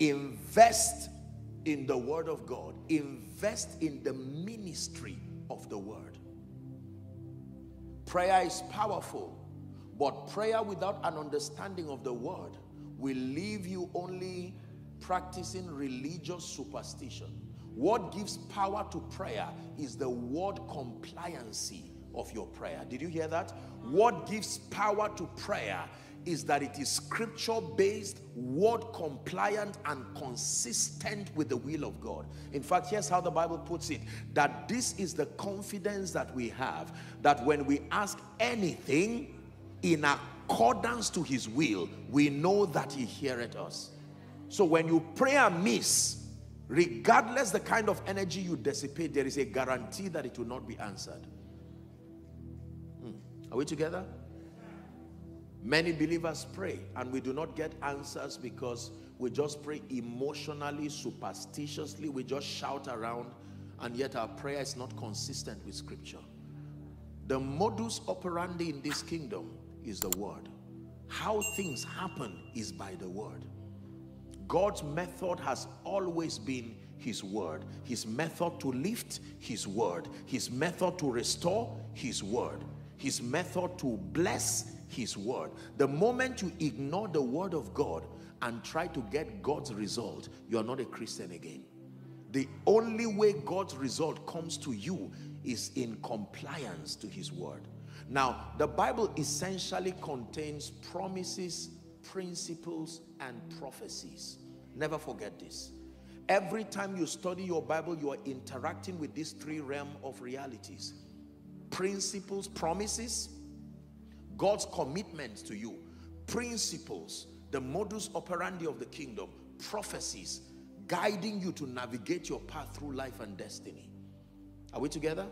Invest in the word of God. Invest in the ministry of the word. Prayer is powerful, but prayer without an understanding of the word will leave you only practicing religious superstition. What gives power to prayer is the word compliancy of your prayer. Did you hear that? What gives power to prayer is that it is scripture based, word compliant, and consistent with the will of God. In fact, here's how the Bible puts it that this is the confidence that we have that when we ask anything in accordance to his will, we know that he heareth us. So when you pray amiss, regardless the kind of energy you dissipate, there is a guarantee that it will not be answered. Hmm. Are we together? Many believers pray and we do not get answers because we just pray emotionally, superstitiously, we just shout around and yet our prayer is not consistent with scripture. The modus operandi in this kingdom is the word. How things happen is by the word. God's method has always been his word. His method to lift, his word. His method to restore, his word. His method to bless, his word. The moment you ignore the word of God and try to get God's result, you are not a Christian again. The only way God's result comes to you is in compliance to his word. Now, the Bible essentially contains promises, principles, and prophecies. Never forget this. Every time you study your Bible, you are interacting with these three realm of realities. Principles, promises, God's commitment to you, principles, the modus operandi of the kingdom, prophecies, guiding you to navigate your path through life and destiny. Are we together?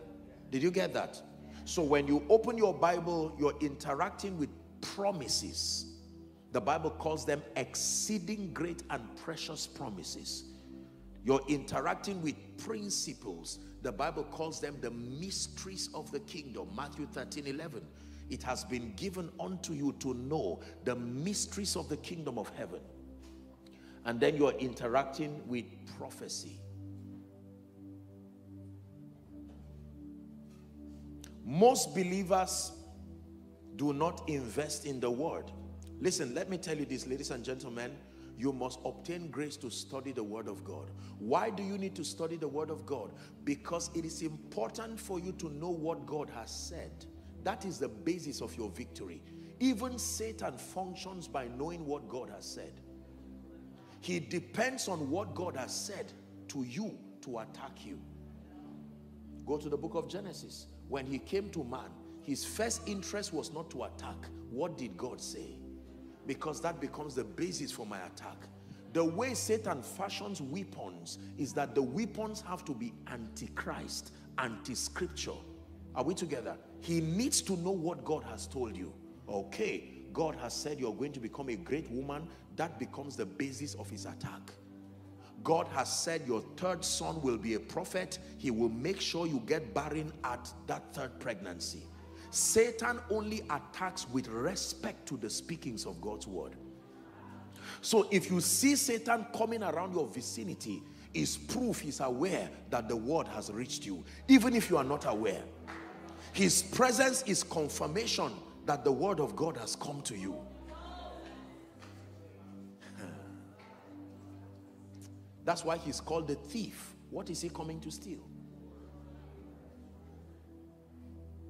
Did you get that? So when you open your Bible, you're interacting with promises. The Bible calls them exceeding great and precious promises. You're interacting with principles. The Bible calls them the mysteries of the kingdom. Matthew 13, 11 it has been given unto you to know the mysteries of the kingdom of heaven. And then you are interacting with prophecy. Most believers do not invest in the word. Listen, let me tell you this, ladies and gentlemen. You must obtain grace to study the word of God. Why do you need to study the word of God? Because it is important for you to know what God has said. That is the basis of your victory. Even Satan functions by knowing what God has said. He depends on what God has said to you to attack you. Go to the book of Genesis. When he came to man, his first interest was not to attack. What did God say? Because that becomes the basis for my attack. The way Satan fashions weapons is that the weapons have to be antichrist, anti-scripture. Are we together? He needs to know what God has told you. Okay, God has said you're going to become a great woman. That becomes the basis of his attack. God has said your third son will be a prophet. He will make sure you get barren at that third pregnancy. Satan only attacks with respect to the speakings of God's word. So if you see Satan coming around your vicinity, is proof he's aware that the word has reached you, even if you are not aware. His presence is confirmation that the word of God has come to you. That's why he's called the thief. What is he coming to steal?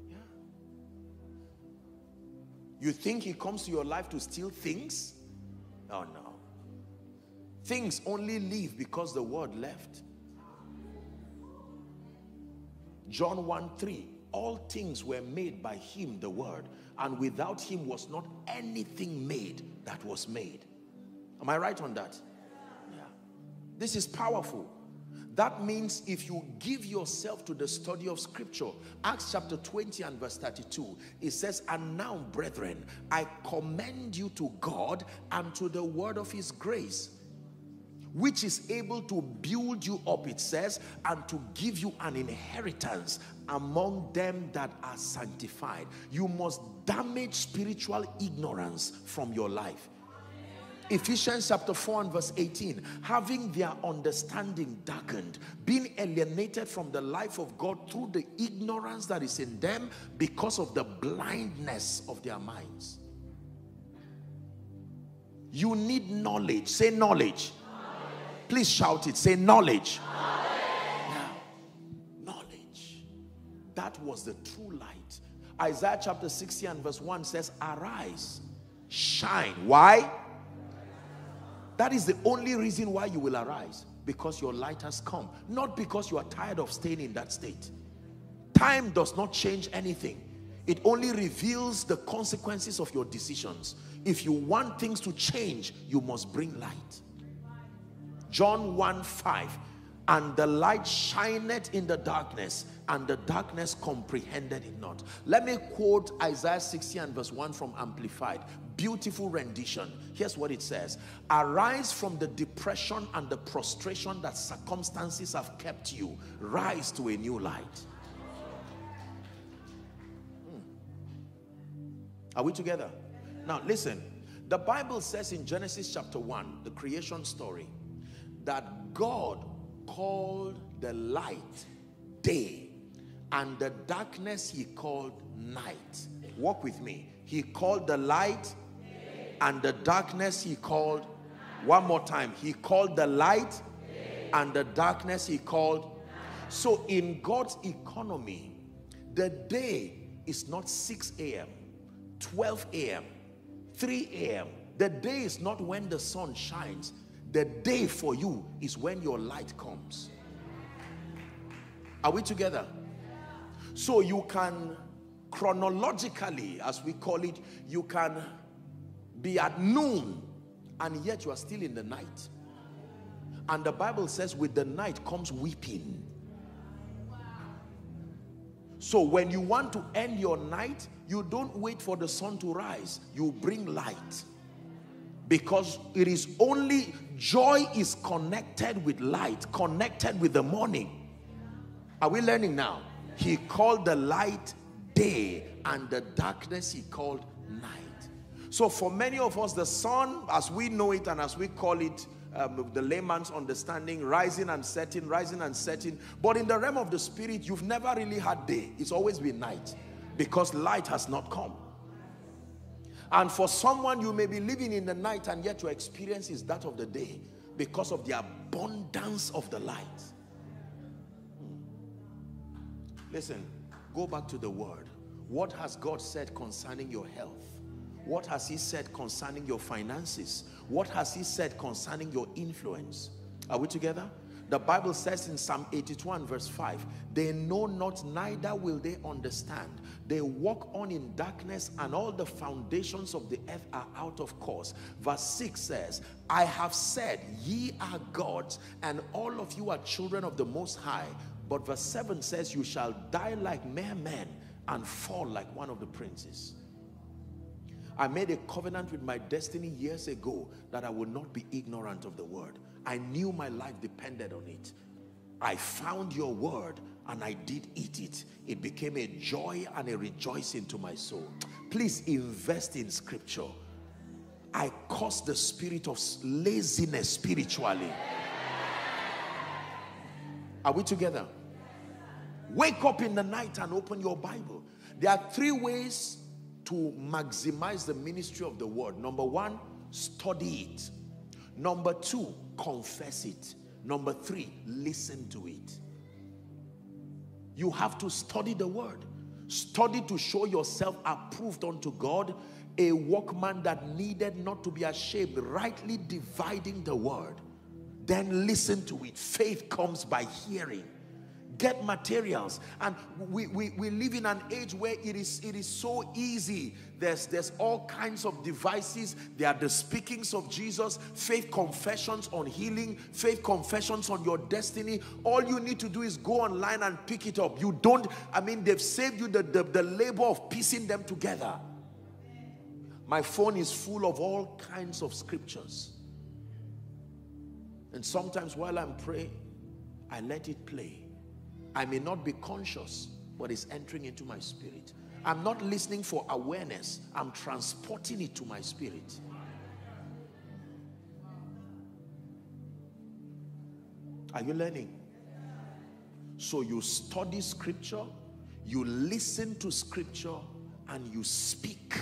Yeah. You think he comes to your life to steal things? Oh no. Things only leave because the word left. John 1 3 all things were made by him, the word, and without him was not anything made that was made. Am I right on that? Yeah. This is powerful. That means if you give yourself to the study of scripture, Acts chapter 20 and verse 32, it says, And now, brethren, I commend you to God and to the word of his grace which is able to build you up, it says, and to give you an inheritance among them that are sanctified. You must damage spiritual ignorance from your life. Ephesians chapter 4 and verse 18, having their understanding darkened, being alienated from the life of God through the ignorance that is in them because of the blindness of their minds. You need knowledge. Say knowledge. Please shout it. Say knowledge. knowledge. Now, knowledge. That was the true light. Isaiah chapter 60 and verse 1 says, Arise, shine. Why? That is the only reason why you will arise. Because your light has come. Not because you are tired of staying in that state. Time does not change anything. It only reveals the consequences of your decisions. If you want things to change, you must bring light. John 1 5 and the light shineth in the darkness and the darkness comprehended it not. Let me quote isaiah 60 and verse 1 from amplified. Beautiful rendition. Here's what it says. Arise from the depression and the prostration that circumstances have kept you. Rise to a new light. Hmm. are we together? Now listen. The bible says in genesis chapter 1 the creation story that god called the light day and the darkness he called night. Walk with me. He called the light and the darkness he called one more time. He called the light and the darkness he called so in God's economy the day is not 6 a.m 12 a.m 3 a.m the day is not when the sun shines the day for you is when your light comes. Are we together? So you can chronologically, as we call it, you can be at noon and yet you are still in the night. And the Bible says with the night comes weeping. So when you want to end your night, you don't wait for the sun to rise. You bring light because it is only joy is connected with light connected with the morning. Are we learning now? He called the light day and the darkness he called night. So for many of us the sun as we know it and as we call it um, the layman's understanding rising and setting rising and setting. But in the realm of the spirit you've never really had day. It's always been night. Because light has not come and for someone, you may be living in the night and yet your experience is that of the day because of the abundance of the light. Hmm. Listen, go back to the word. What has God said concerning your health? What has he said concerning your finances? What has he said concerning your influence? Are we together? The Bible says in Psalm 81 verse 5, they know not, neither will they understand. They walk on in darkness and all the foundations of the earth are out of course. Verse 6 says, I have said, ye are gods and all of you are children of the Most High. But verse 7 says, you shall die like mere men and fall like one of the princes. I made a covenant with my destiny years ago that I would not be ignorant of the word. I knew my life depended on it. I found your word and I did eat it. It became a joy and a rejoicing to my soul. Please invest in scripture. I cause the spirit of laziness spiritually. Are we together? Wake up in the night and open your Bible. There are three ways to maximize the ministry of the word. Number one, study it. Number two, confess it. Number three, listen to it. You have to study the word. Study to show yourself approved unto God, a workman that needed not to be ashamed, rightly dividing the word. Then listen to it. Faith comes by hearing get materials. And we, we, we live in an age where it is it is so easy. There's there's all kinds of devices. There are the speakings of jesus. Faith confessions on healing. Faith confessions on your destiny. All you need to do is go online and pick it up. You don't i mean they've saved you the, the, the labor of piecing them together. My phone is full of all kinds of scriptures. And sometimes while i'm praying i let it play I may not be conscious, but it's entering into my spirit. I'm not listening for awareness. I'm transporting it to my spirit. Are you learning? So you study scripture, you listen to scripture, and you speak.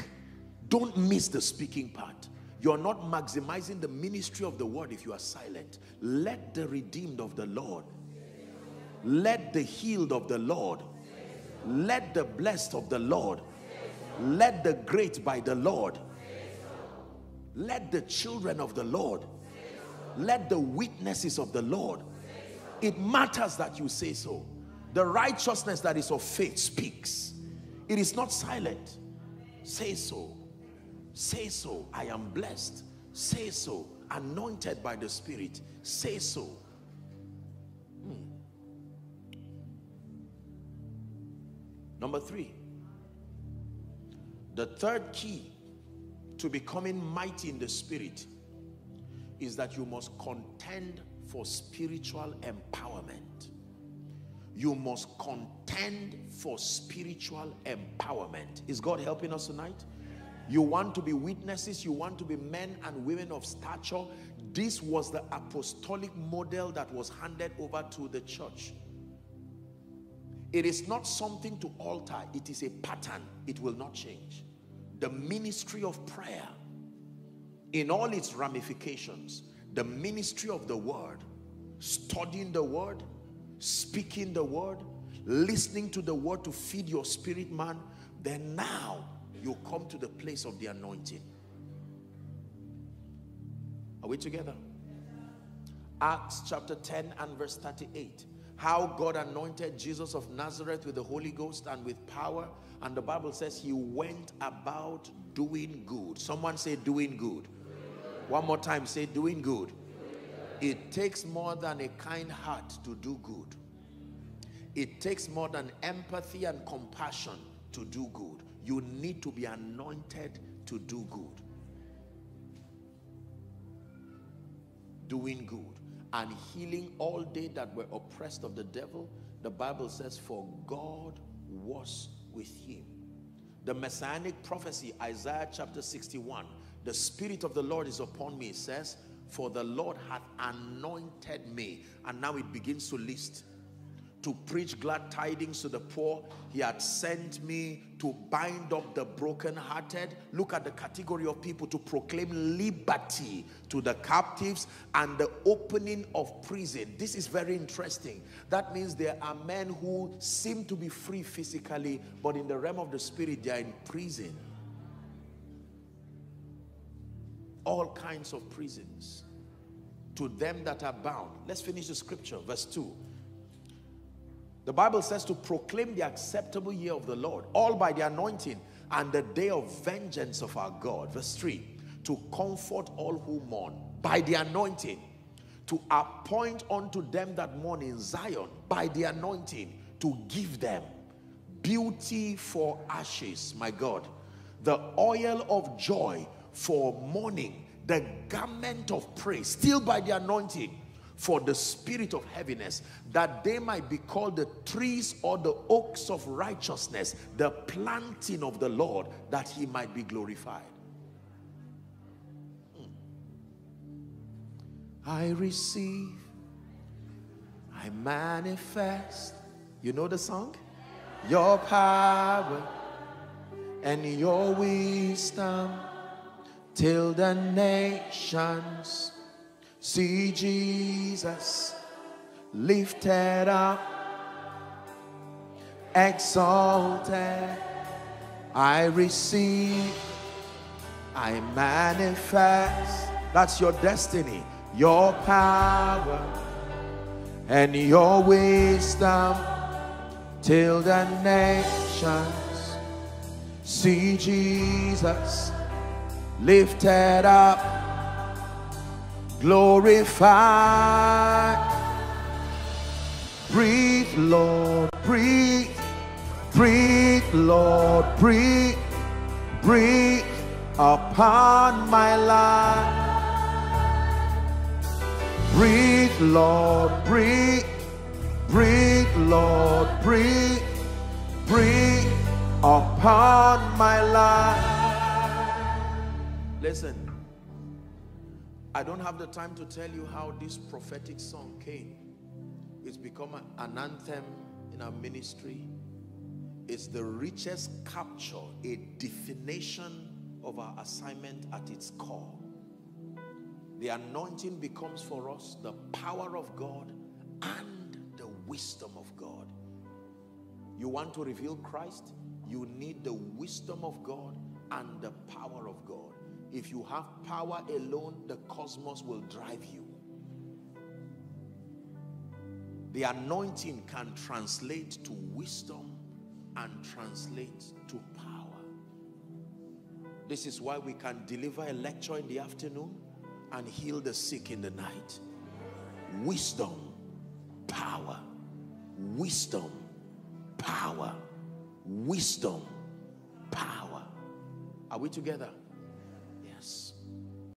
Don't miss the speaking part. You're not maximizing the ministry of the word if you are silent. Let the redeemed of the Lord let the healed of the Lord, let the blessed of the Lord, let the great by the Lord, let the children of the Lord, let the witnesses of the Lord. It matters that you say so. The righteousness that is of faith speaks. It is not silent. Say so. Say so. I am blessed. Say so. Anointed by the Spirit. Say so. Number three. The third key to becoming mighty in the Spirit is that you must contend for spiritual empowerment. You must contend for spiritual empowerment. Is God helping us tonight? You want to be witnesses, you want to be men and women of stature. This was the apostolic model that was handed over to the church. It is not something to alter, it is a pattern. It will not change. The ministry of prayer, in all its ramifications, the ministry of the word, studying the word, speaking the word, listening to the word to feed your spirit man, then now you come to the place of the anointing. Are we together? Acts chapter 10 and verse 38. How God anointed Jesus of Nazareth with the Holy Ghost and with power. And the Bible says he went about doing good. Someone say doing good. One more time, say doing good. It takes more than a kind heart to do good. It takes more than empathy and compassion to do good. You need to be anointed to do good. Doing good and healing all they that were oppressed of the devil. The Bible says, For God was with him. The messianic prophecy, Isaiah chapter 61, the Spirit of the Lord is upon me, it says, For the Lord hath anointed me. And now it begins to list to preach glad tidings to the poor. He had sent me to bind up the brokenhearted. Look at the category of people to proclaim liberty to the captives and the opening of prison. This is very interesting. That means there are men who seem to be free physically, but in the realm of the spirit, they are in prison. All kinds of prisons. To them that are bound. Let's finish the scripture, verse 2 the Bible says to proclaim the acceptable year of the Lord, all by the anointing and the day of vengeance of our God. Verse 3 to comfort all who mourn by the anointing, to appoint unto them that mourn in Zion by the anointing, to give them beauty for ashes, my God, the oil of joy for mourning, the garment of praise, still by the anointing for the spirit of heaviness, that they might be called the trees or the oaks of righteousness, the planting of the Lord, that he might be glorified. Hmm. I receive, I manifest. You know the song? Your power and your wisdom till the nations See Jesus lifted up, exalted. I receive, I manifest. That's your destiny, your power, and your wisdom till the nations see Jesus lifted up glorified. Breathe, Lord, breathe, breathe, Lord, breathe, breathe upon my life. Breathe, Lord, breathe, breathe, Lord, breathe, breathe upon my life. Listen. I don't have the time to tell you how this prophetic song came. It's become an anthem in our ministry. It's the richest capture, a definition of our assignment at its core. The anointing becomes for us the power of God and the wisdom of God. You want to reveal Christ? You need the wisdom of God and the power of God. If you have power alone, the cosmos will drive you. The anointing can translate to wisdom and translate to power. This is why we can deliver a lecture in the afternoon and heal the sick in the night. Wisdom, power, wisdom, power, wisdom, power. Are we together?